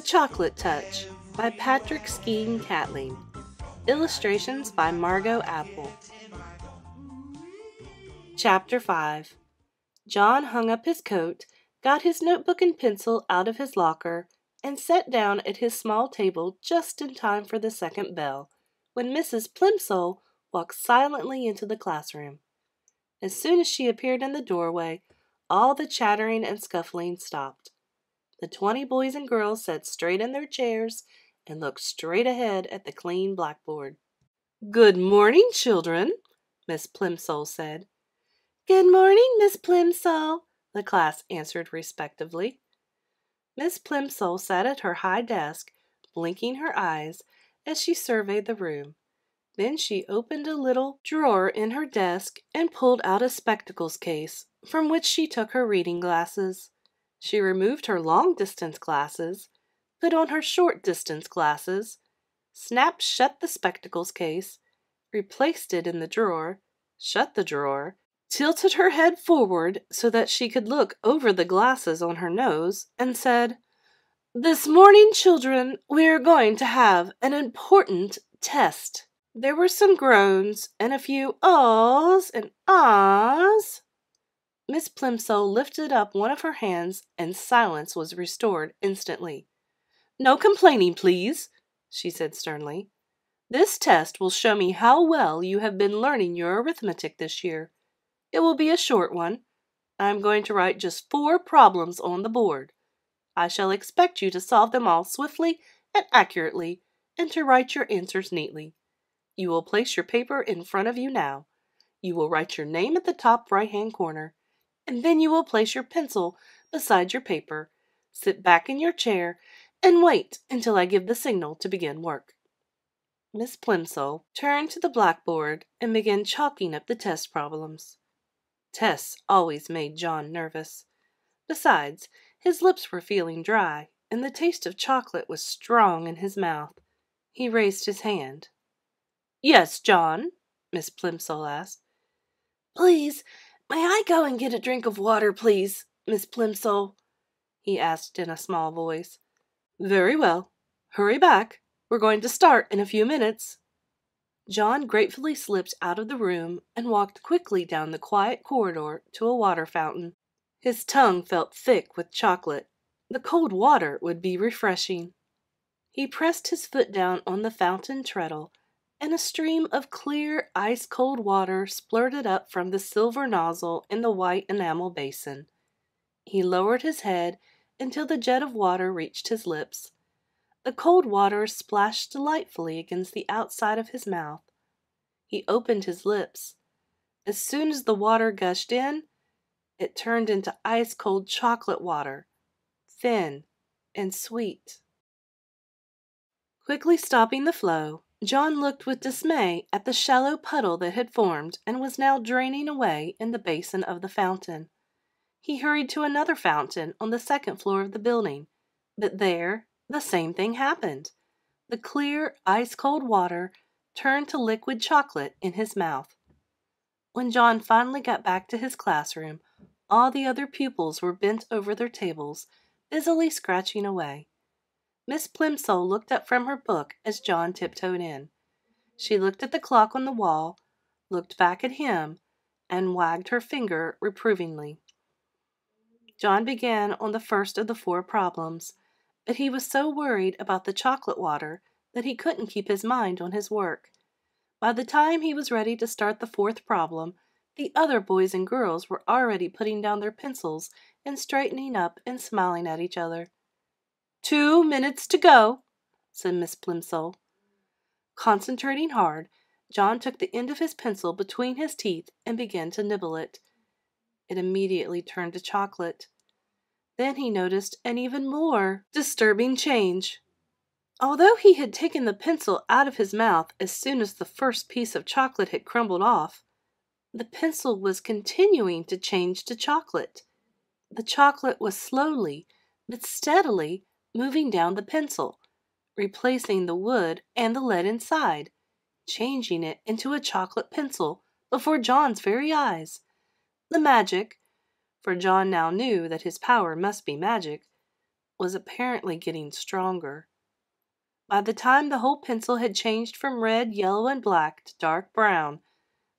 The Chocolate Touch by Patrick Skene Catling. Illustrations by Margot Apple. Chapter 5 John hung up his coat, got his notebook and pencil out of his locker, and sat down at his small table just in time for the second bell, when Mrs. Plimsoll walked silently into the classroom. As soon as she appeared in the doorway, all the chattering and scuffling stopped. The twenty boys and girls sat straight in their chairs and looked straight ahead at the clean blackboard. Good morning, children, Miss Plimsoll said. Good morning, Miss Plimsoll, the class answered respectively. Miss Plimsoll sat at her high desk, blinking her eyes as she surveyed the room. Then she opened a little drawer in her desk and pulled out a spectacles case, from which she took her reading glasses. She removed her long distance glasses, put on her short distance glasses, snapped shut the spectacles case, replaced it in the drawer, shut the drawer, tilted her head forward so that she could look over the glasses on her nose, and said, This morning, children, we are going to have an important test. There were some groans and a few ahs and ahs. Miss Plimsoll lifted up one of her hands and silence was restored instantly. No complaining, please, she said sternly. This test will show me how well you have been learning your arithmetic this year. It will be a short one. I am going to write just four problems on the board. I shall expect you to solve them all swiftly and accurately and to write your answers neatly. You will place your paper in front of you now. You will write your name at the top right hand corner and then you will place your pencil beside your paper, sit back in your chair, and wait until I give the signal to begin work. Miss Plimsoll turned to the blackboard and began chalking up the test problems. Tests always made John nervous. Besides, his lips were feeling dry, and the taste of chocolate was strong in his mouth. He raised his hand. Yes, John, Miss Plimsoll asked. Please, May I go and get a drink of water, please, Miss Plimsoll? he asked in a small voice. Very well. Hurry back. We're going to start in a few minutes. John gratefully slipped out of the room and walked quickly down the quiet corridor to a water fountain. His tongue felt thick with chocolate. The cold water would be refreshing. He pressed his foot down on the fountain treadle and a stream of clear, ice cold water splurted up from the silver nozzle in the white enamel basin. He lowered his head until the jet of water reached his lips. The cold water splashed delightfully against the outside of his mouth. He opened his lips. As soon as the water gushed in, it turned into ice cold chocolate water, thin and sweet. Quickly stopping the flow, John looked with dismay at the shallow puddle that had formed and was now draining away in the basin of the fountain. He hurried to another fountain on the second floor of the building, but there the same thing happened. The clear, ice cold water turned to liquid chocolate in his mouth. When John finally got back to his classroom, all the other pupils were bent over their tables, busily scratching away. Miss Plimsoll looked up from her book as John tiptoed in. She looked at the clock on the wall, looked back at him, and wagged her finger reprovingly. John began on the first of the four problems, but he was so worried about the chocolate water that he couldn't keep his mind on his work. By the time he was ready to start the fourth problem, the other boys and girls were already putting down their pencils and straightening up and smiling at each other. Two minutes to go, said Miss Plimsoll. Concentrating hard, John took the end of his pencil between his teeth and began to nibble it. It immediately turned to chocolate. Then he noticed an even more disturbing change. Although he had taken the pencil out of his mouth as soon as the first piece of chocolate had crumbled off, the pencil was continuing to change to chocolate. The chocolate was slowly but steadily moving down the pencil, replacing the wood and the lead inside, changing it into a chocolate pencil before John's very eyes. The magic, for John now knew that his power must be magic, was apparently getting stronger. By the time the whole pencil had changed from red, yellow, and black to dark brown,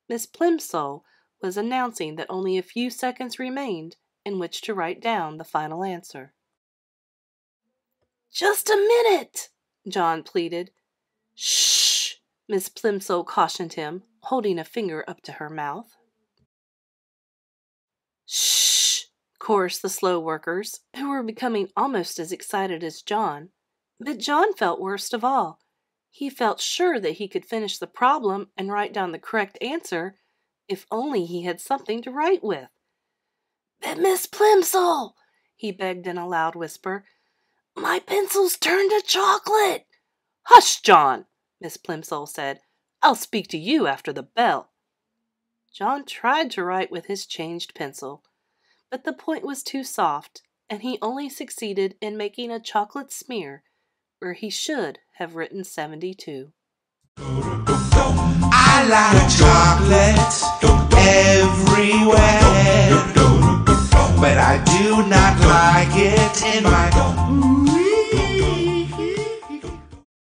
Miss Plimsoll was announcing that only a few seconds remained in which to write down the final answer. Just a minute, John pleaded. Shh, Miss Plimsoll cautioned him, holding a finger up to her mouth. Shh, chorused the slow workers, who were becoming almost as excited as John. But John felt worst of all. He felt sure that he could finish the problem and write down the correct answer if only he had something to write with. But Miss Plimsoll, he begged in a loud whisper, my pencil's turned to chocolate. Hush, John, Miss Plimsoll said. I'll speak to you after the bell. John tried to write with his changed pencil, but the point was too soft, and he only succeeded in making a chocolate smear where he should have written 72. I like chocolate everywhere, but I do not like it in my.